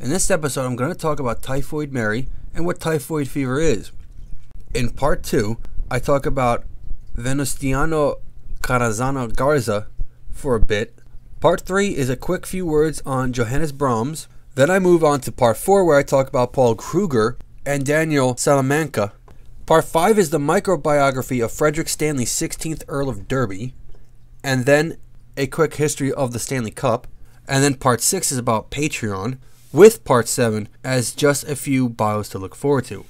In this episode, I'm going to talk about Typhoid Mary and what typhoid fever is. In part 2, I talk about Venustiano Carranza Garza for a bit. Part 3 is a quick few words on Johannes Brahms. Then I move on to part 4 where I talk about Paul Kruger and Daniel Salamanca. Part 5 is the microbiography of Frederick Stanley, 16th Earl of Derby. And then a quick history of the Stanley Cup. And then part 6 is about Patreon, with part 7 as just a few bios to look forward to.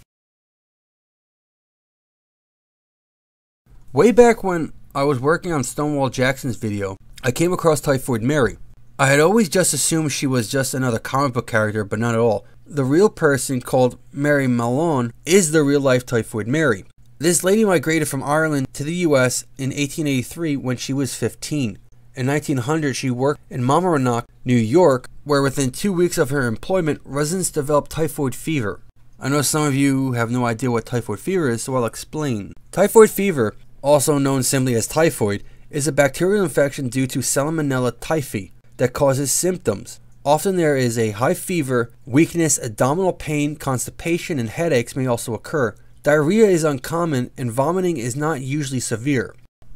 Way back when I was working on Stonewall Jackson's video, I came across Typhoid Mary. I had always just assumed she was just another comic book character, but not at all. The real person called Mary Mallon is the real life Typhoid Mary. This lady migrated from Ireland to the US in 1883 when she was 15. In 1900, she worked in Mamaroneck, New York, where within two weeks of her employment, residents developed typhoid fever. I know some of you have no idea what typhoid fever is, so I'll explain. Typhoid fever, also known simply as typhoid, is a bacterial infection due to Salmonella typhi that causes symptoms. Often there is a high fever, weakness, abdominal pain, constipation, and headaches may also occur. Diarrhea is uncommon, and vomiting is not usually severe.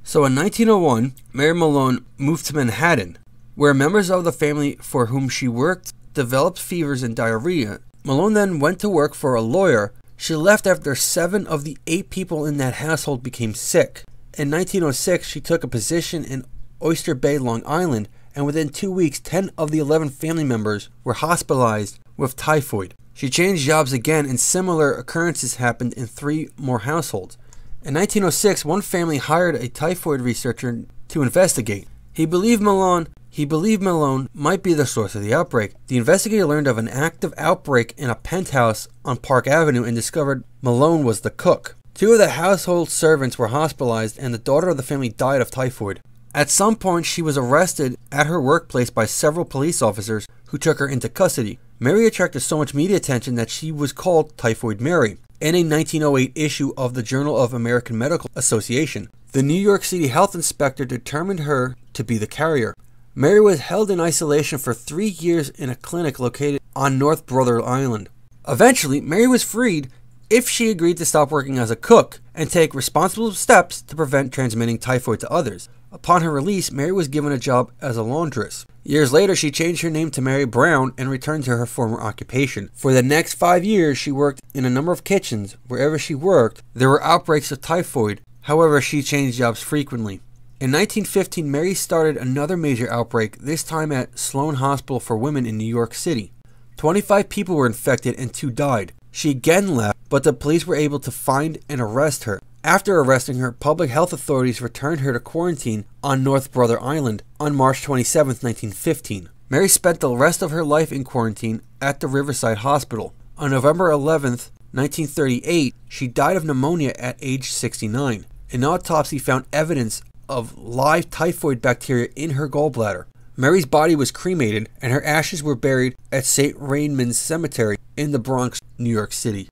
So in 1901, Mary Mallon moved to Manhattan, where members of the family for whom she worked developed fevers and diarrhea. Mallon then went to work for a lawyer. She left after seven of the eight people in that household became sick. In 1906, she took a position in Oyster Bay, Long Island, and within two weeks, 10 of the 11 family members were hospitalized with typhoid. She changed jobs again, and similar occurrences happened in three more households. In 1906, one family hired a typhoid researcher to investigate. He believed Mallon he believed Mallon might be the source of the outbreak. The investigator learned of an active outbreak in a penthouse on Park Avenue and discovered Mallon was the cook. Two of the household servants were hospitalized and the daughter of the family died of typhoid. At some point, she was arrested at her workplace by several police officers who took her into custody. Mary attracted so much media attention that she was called Typhoid Mary in a 1908 issue of the Journal of American Medical Association. The New York City health inspector determined her to be the carrier. Mary was held in isolation for three years in a clinic located on North Brother Island. Eventually, Mary was freed if she agreed to stop working as a cook and take responsible steps to prevent transmitting typhoid to others. Upon her release, Mary was given a job as a laundress. Years later, she changed her name to Mary Brown and returned to her former occupation. For the next five years, she worked in a number of kitchens. Wherever she worked, there were outbreaks of typhoid. However, she changed jobs frequently. In 1915, Mary started another major outbreak, this time at Sloan Hospital for Women in New York City. 25 people were infected and two died. She again left, but the police were able to find and arrest her. After arresting her, public health authorities returned her to quarantine on North Brother Island on March 27, 1915. Mary spent the rest of her life in quarantine at the Riverside Hospital. On November 11, 1938, she died of pneumonia at age 69. An autopsy found evidence of live typhoid bacteria in her gallbladder. Mary's body was cremated and her ashes were buried at St. Raymond's Cemetery in the Bronx, New York City.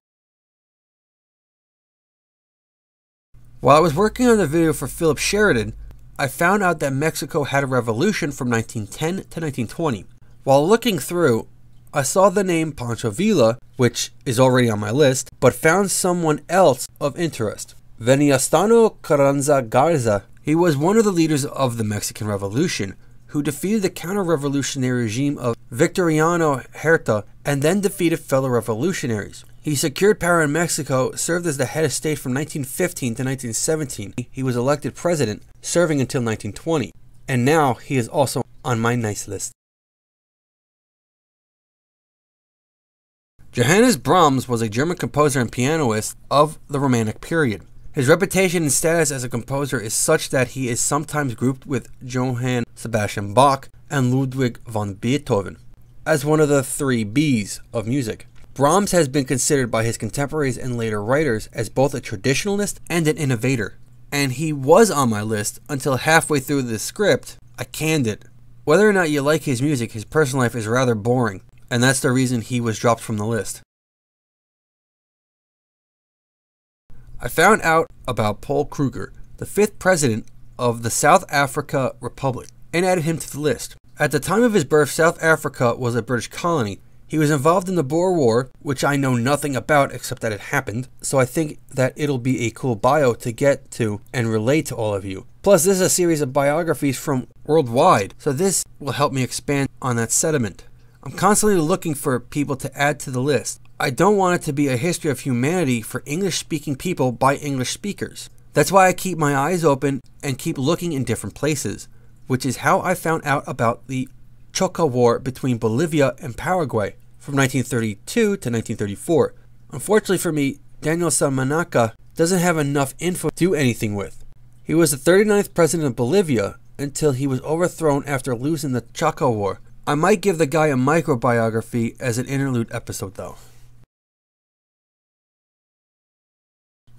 While I was working on the video for Philip Sheridan, I found out that Mexico had a revolution from 1910 to 1920. While looking through, I saw the name Pancho Villa, which is already on my list, but found someone else of interest. Venustiano Carranza Garza he was one of the leaders of the Mexican Revolution, who defeated the counter revolutionary regime of Victoriano Huerta and then defeated fellow revolutionaries. He secured power in Mexico, served as the head of state from 1915 to 1917. He was elected president, serving until 1920. And now he is also on my nice list. Johannes Brahms was a German composer and pianist of the Romantic period. His reputation and status as a composer is such that he is sometimes grouped with Johann Sebastian Bach and Ludwig van Beethoven as one of the three Bs of music. Brahms has been considered by his contemporaries and later writers as both a traditionalist and an innovator. And he was on my list until halfway through the script, I canned it. Whether or not you like his music, his personal life is rather boring, and that's the reason he was dropped from the list. I found out about Paul Kruger, the fifth president of the South Africa Republic, and added him to the list. At the time of his birth, South Africa was a British colony. He was involved in the Boer War, which I know nothing about except that it happened, so I think that it'll be a cool bio to get to and relate to all of you. Plus, this is a series of biographies from worldwide, so this will help me expand on that sediment. I'm constantly looking for people to add to the list. I don't want it to be a history of humanity for English speaking people by English speakers. That's why I keep my eyes open and keep looking in different places, which is how I found out about the Chaco War between Bolivia and Paraguay from 1932 to 1934. Unfortunately for me, Daniel Salamanca doesn't have enough info to do anything with. He was the 39th president of Bolivia until he was overthrown after losing the Chaco War. I might give the guy a microbiography as an interlude episode though.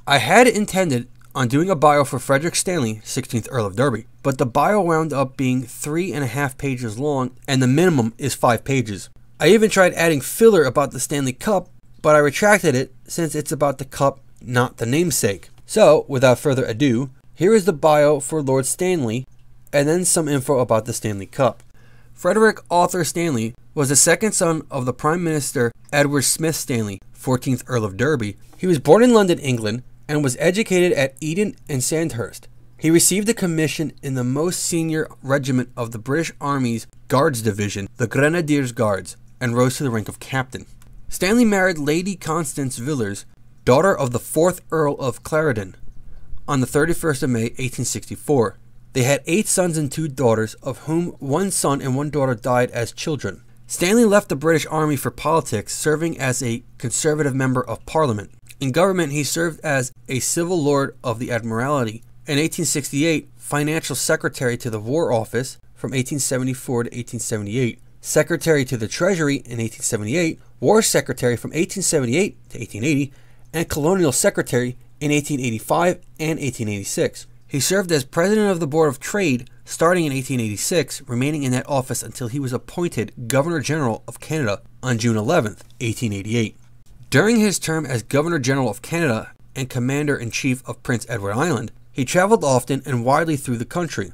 I had intended on doing a bio for Frederick Stanley, 16th Earl of Derby, but the bio wound up being three and a half pages long, and the minimum is five pages. I even tried adding filler about the Stanley Cup, but I retracted it since it's about the cup, not the namesake. So, without further ado, here is the bio for Lord Stanley, and then some info about the Stanley Cup. Frederick Arthur Stanley was the second son of the Prime Minister Edward Smith Stanley, 14th Earl of Derby. He was born in London, England, and was educated at Eton and Sandhurst. He received a commission in the most senior regiment of the British Army's Guards Division, the Grenadiers Guards, and rose to the rank of captain. Stanley married Lady Constance Villiers, daughter of the 4th Earl of Clarendon, on the 31st of May 1864. They had eight sons and two daughters, of whom one son and one daughter died as children. Stanley left the British Army for politics, serving as a Conservative Member of Parliament. In government, he served as a Civil Lord of the Admiralty. In 1868, Financial Secretary to the War Office from 1874 to 1878, Secretary to the Treasury in 1878, War Secretary from 1878 to 1880, and Colonial Secretary in 1885 and 1886. He served as President of the Board of Trade starting in 1886, remaining in that office until he was appointed Governor General of Canada on June 11, 1888. During his term as Governor General of Canada and Commander in Chief of Prince Edward Island, he traveled often and widely through the country.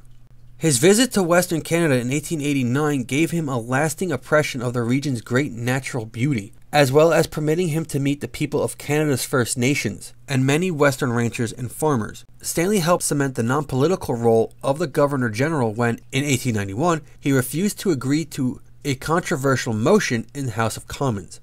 His visit to Western Canada in 1889 gave him a lasting impression of the region's great natural beauty, as well as permitting him to meet the people of Canada's First Nations and many Western ranchers and farmers. Stanley helped cement the non political role of the Governor General when, in 1891, he refused to agree to a controversial motion in the House of Commons.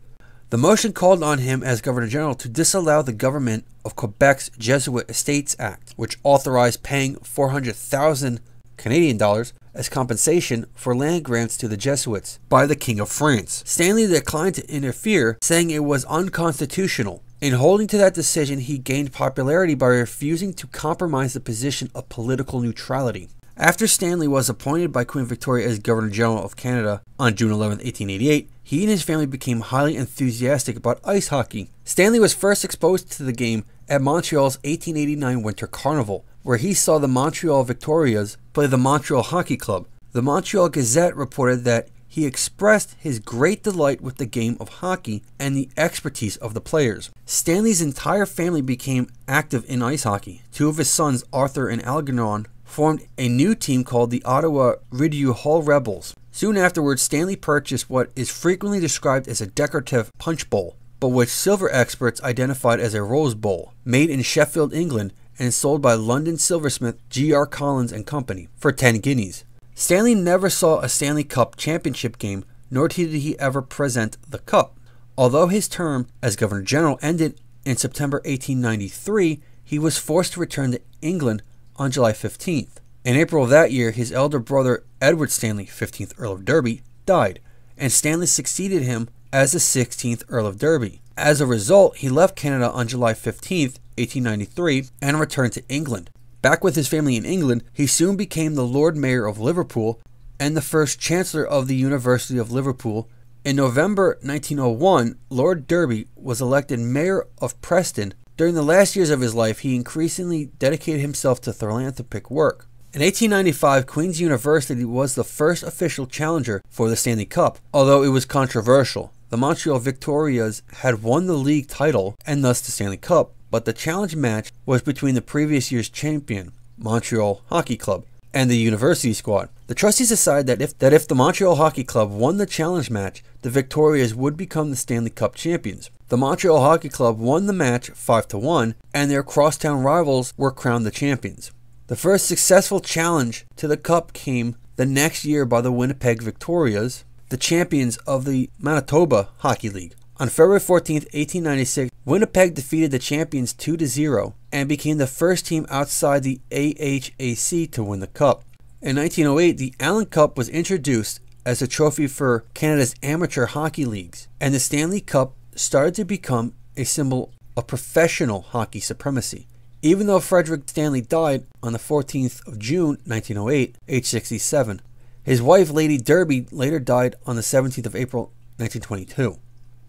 The motion called on him as Governor General to disallow the government of Quebec's Jesuit Estates Act, which authorized paying 400,000 Canadian dollars as compensation for land grants to the Jesuits by the King of France. Stanley declined to interfere, saying it was unconstitutional. In holding to that decision, he gained popularity by refusing to compromise the position of political neutrality. After Stanley was appointed by Queen Victoria as Governor General of Canada on June 11, 1888, he and his family became highly enthusiastic about ice hockey. Stanley was first exposed to the game at Montreal's 1889 Winter Carnival, where he saw the Montreal Victorias play the Montreal Hockey Club. The Montreal Gazette reported that he expressed his great delight with the game of hockey and the expertise of the players. Stanley's entire family became active in ice hockey. Two of his sons, Arthur and Algernon, formed a new team called the Ottawa Rideau Hall Rebels. Soon afterwards, Stanley purchased what is frequently described as a decorative punch bowl, but which silver experts identified as a rose bowl, made in Sheffield, England, and sold by London silversmith G.R. Collins and Company for 10 guineas. Stanley never saw a Stanley Cup championship game, nor did he ever present the cup. Although his term as Governor General ended in September 1893, he was forced to return to England on July 15th. In April of that year, his elder brother Edward Stanley, 15th Earl of Derby, died, and Stanley succeeded him as the 16th Earl of Derby. As a result, he left Canada on July 15th, 1893, and returned to England. Back with his family in England, he soon became the Lord Mayor of Liverpool and the first Chancellor of the University of Liverpool. In November 1901, Lord Derby was elected Mayor of Preston during the last years of his life, he increasingly dedicated himself to philanthropic work. In 1895, Queen's University was the first official challenger for the Stanley Cup, although it was controversial. The Montreal Victorias had won the league title and thus the Stanley Cup, but the challenge match was between the previous year's champion, Montreal Hockey Club, and the university squad. The trustees decided that if that if the Montreal Hockey Club won the challenge match, the Victorias would become the Stanley Cup champions. The Montreal Hockey Club won the match 5 to 1, and their crosstown rivals were crowned the champions. The first successful challenge to the cup came the next year by the Winnipeg Victorias, the champions of the Manitoba Hockey League. On February 14, 1896, Winnipeg defeated the champions 2 0 and became the first team outside the AHAC to win the cup. In 1908, the Allen Cup was introduced as a trophy for Canada's amateur hockey leagues, and the Stanley Cup started to become a symbol of professional hockey supremacy. Even though Frederick Stanley died on the 14th of June 1908, age 67, his wife Lady Derby later died on the 17th of April 1922.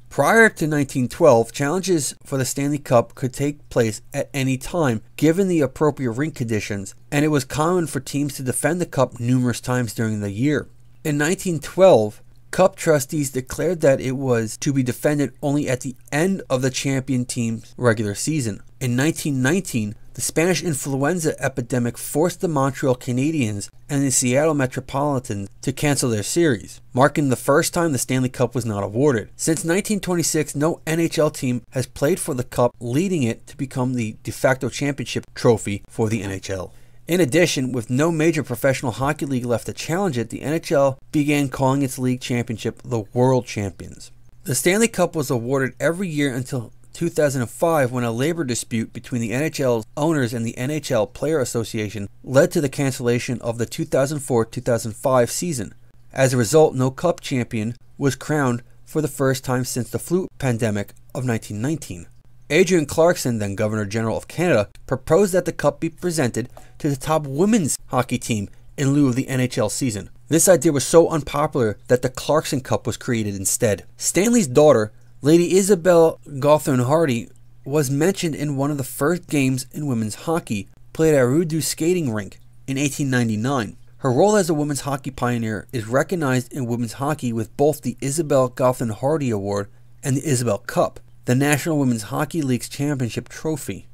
Prior to 1912, challenges for the Stanley Cup could take place at any time given the appropriate rink conditions, and it was common for teams to defend the Cup numerous times during the year. In 1912, Cup trustees declared that it was to be defended only at the end of the champion team's regular season. In 1919, the Spanish influenza epidemic forced the Montreal Canadiens and the Seattle Metropolitans to cancel their series, marking the first time the Stanley Cup was not awarded. Since 1926, no NHL team has played for the Cup, leading it to become the de facto championship trophy for the NHL. In addition, with no major professional hockey league left to challenge it, the NHL began calling its league championship the World Champions. The Stanley Cup was awarded every year until 2005 when a labor dispute between the NHL's owners and the NHL Player Association led to the cancellation of the 2004 2005 season. As a result, no Cup champion was crowned for the first time since the flu pandemic of 1919. Adrienne Clarkson, then Governor General of Canada, proposed that the Cup be presented to the top women's hockey team in lieu of the NHL season. This idea was so unpopular that the Clarkson Cup was created instead. Stanley's daughter, Lady Isobel Gathorne Hardy was mentioned in one of the first games in women's hockey played at Rideau Skating Rink in 1899. Her role as a women's hockey pioneer is recognized in women's hockey with both the Isobel Gathorne Hardy Award and the Isobel Cup, the National Women's Hockey League's championship trophy.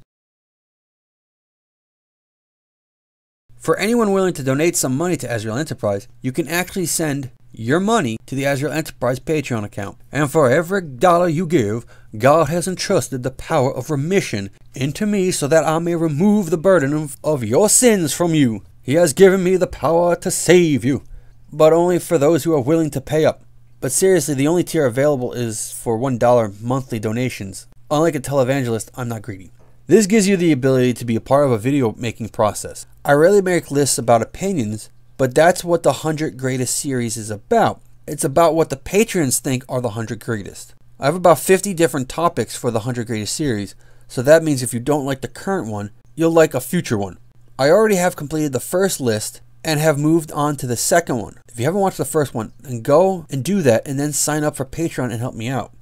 For anyone willing to donate some money to Azrael Enterprise, you can actually send your money to the Azrael Enterprise Patreon account. And for every dollar you give, God has entrusted the power of remission into me so that I may remove the burden of, of your sins from you. He has given me the power to save you, but only for those who are willing to pay up. But seriously, the only tier available is for $1 monthly donations. Unlike a televangelist, I'm not greedy. This gives you the ability to be a part of a video making process. I rarely make lists about opinions, but that's what the 100 Greatest series is about. It's about what the patrons think are the 100 greatest. I have about 50 different topics for the 100 Greatest series, so that means if you don't like the current one, you'll like a future one. I already have completed the first list and have moved on to the second one. If you haven't watched the first one, then go and do that and then sign up for Patreon and help me out.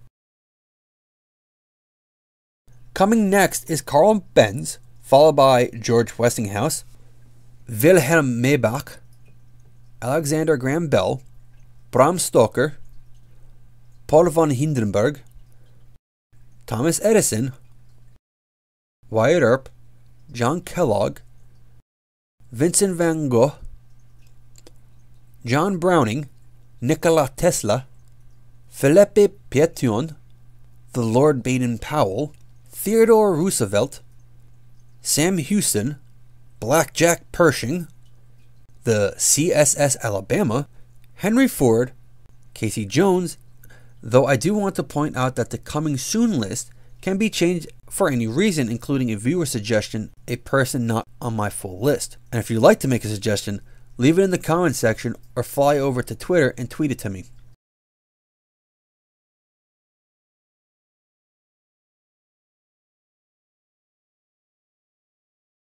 Coming next is Carl Benz, followed by George Westinghouse, Wilhelm Maybach, Alexander Graham Bell, Bram Stoker, Paul von Hindenburg, Thomas Edison, Wyatt Earp, John Kellogg, Vincent van Gogh, John Browning, Nikola Tesla, Philippe Pétion, the Lord Baden Powell, Theodore Roosevelt, Sam Houston, Black Jack Pershing, the CSS Alabama, Henry Ford, Casey Jones, though I do want to point out that the coming soon list can be changed for any reason, including a viewer suggestion, a person not on my full list. And if you'd like to make a suggestion, leave it in the comment section or fly over to Twitter and tweet it to me.